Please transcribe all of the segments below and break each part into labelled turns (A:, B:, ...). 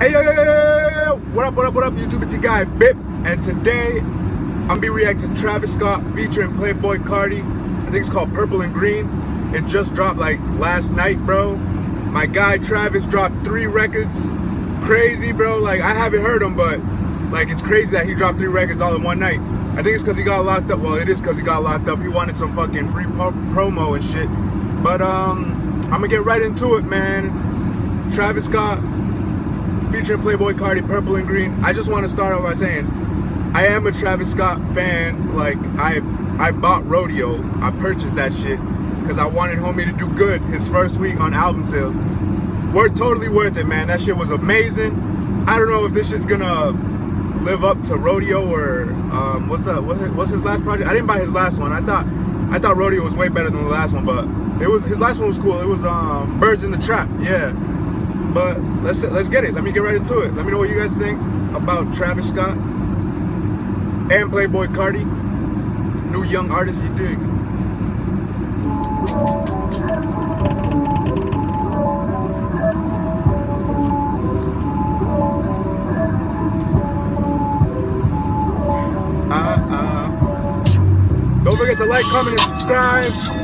A: Hey yo yo yo yo! What up? What up? What up? YouTube, it's your guy Bip, and today I'm gonna be reacting to Travis Scott featuring Playboi Carti. I think it's called Purple and Green. It just dropped like last night, bro. My guy Travis dropped three records. Crazy, bro. Like I haven't heard him, but like it's crazy that he dropped three records all in one night. I think it's because he got locked up. Well, it is because he got locked up. He wanted some fucking free promo and shit. But um, I'm gonna get right into it, man. Travis Scott featuring Playboi Carti, Purple and Green. I just want to start off by saying I am a Travis Scott fan. Like I I bought Rodeo. I purchased that shit because I wanted homie to do good his first week on album sales. We're totally worth it, man. That shit was amazing. I don't know if this shit's gonna live up to Rodeo or um, what's the what's his last project? I didn't buy his last one. I thought I thought Rodeo was way better than the last one, but it was his last one was cool. It was um, Birds in the Trap. Yeah. But let's let's get it. Let me get right into it. Let me know what you guys think about Travis Scott and Playboi Carti, new young artist you dig. Uh, uh. Don't forget to like, comment, and subscribe.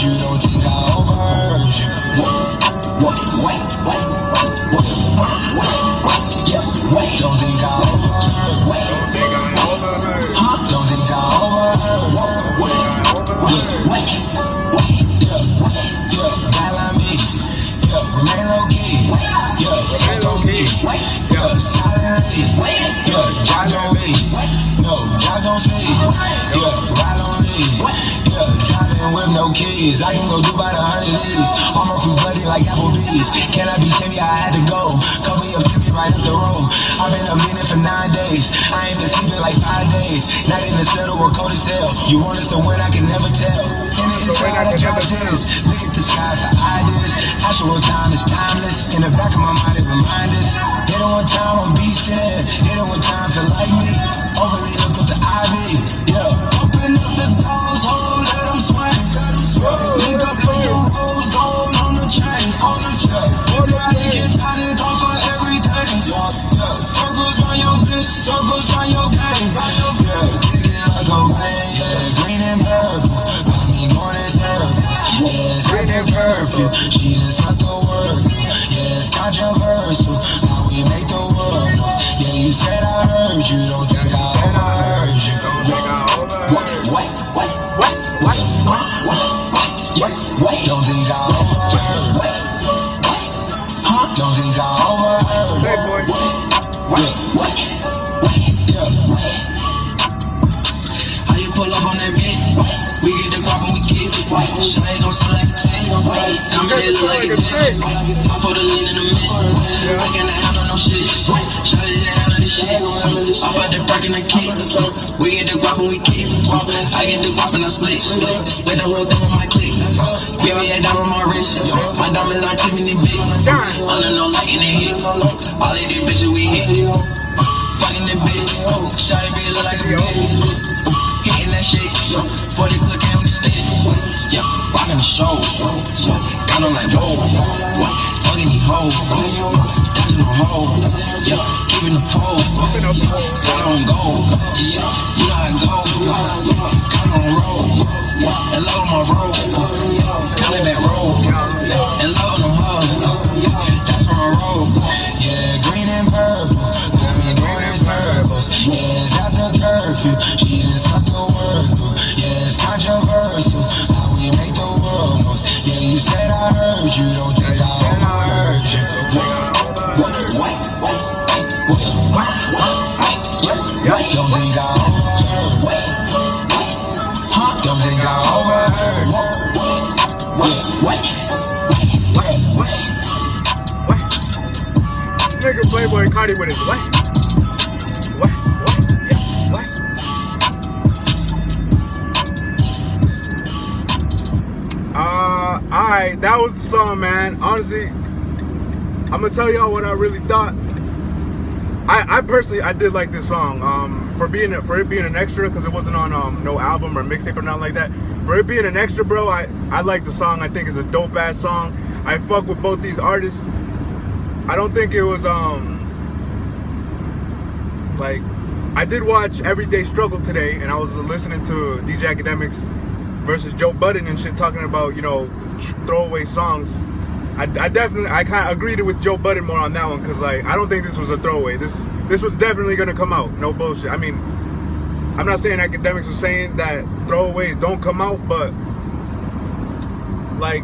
A: you, no kids. I can go do about a hundred ladies. All my fruits bloody like Applebee's. Can I be Timmy? I had to go. Cut me up, skip me right up the road. I've been a minute for nine days. I ain't been sleeping like five days. Not in the settle, we're cold as hell. You want us to win? I can never tell. In the inside, I drop this. Look at the sky for ideas. Actual time is timeless. In the back of my mind, it reminds us. Hit it one time, I'm beastin'. Hit it one time, feel like me. Overly bitch, circles round your gang. It look like a bitch. I put a lean in the mission. I can't handle no shit. Shawty just handle this shit. I put the perk in the key. We get the crop and we keep. I get the crop and I split. Split the whole thing with my clique. Give me a diamond on my wrist. My diamonds are Tiffany big. Under no light in the hit. All of these bitches we hit. Fucking the bitch. Shot it look like a bitch. Hitting that shit. 40 clip came with the stick. Yeah, rocking the show. Got on like, whoa. Fucking these hoes. Dodging the hole. Yeah, keeping the pole. Got on gold. Yeah, you know it goes. Got on roll. And low my roll. But you don't think I overheard you. What? What? What? What? What? Don't think I overheard. Huh? Don't think I overheard. What? What? What?
B: What? This nigga Playboi Carti with his what? What? Alright, that was the song, man. Honestly, I'm gonna tell y'all what I really thought. I, I personally, I did like this song. Um, for being for it being an extra, because it wasn't on um no album or mixtape or nothing like that. For it being an extra, bro, I I like the song. I think it's a dope ass song. I fuck with both these artists. I don't think it was um like I did watch Everyday Struggle today, and I was listening to DJ Akademiks versus Joe Budden and shit, talking about you know throwaway songs. I, I definitely I kind of agreed with Joe Budden more on that one because like I don't think this was a throwaway. This this was definitely gonna come out. No bullshit. I mean, I'm not saying Akademiks was saying that throwaways don't come out, but like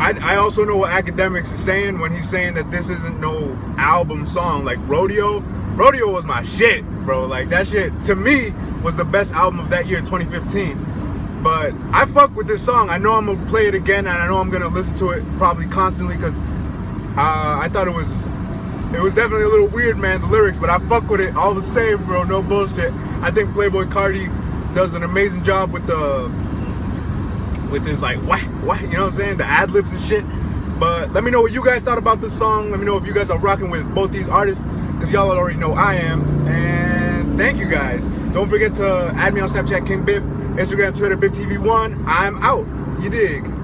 B: I, I also know what akademiks is saying when he's saying that this isn't no album song like rodeo rodeo was my shit bro like that shit to me was the best album of that year 2015 but i fuck with this song i know i'm gonna play it again and i know i'm gonna listen to it probably constantly because uh, i thought it was it was definitely a little weird man the lyrics but i fuck with it all the same bro no bullshit i think playboi carti does an amazing job with the with his like what what you know what I'm saying the ad libs and shit. But let me know what you guys thought about this song. Let me know if you guys are rocking with both these artists because y'all already know I am. And thank you guys. Don't forget to add me on Snapchat King Bip, Instagram, Twitter, BipTV1. I'm out. You dig?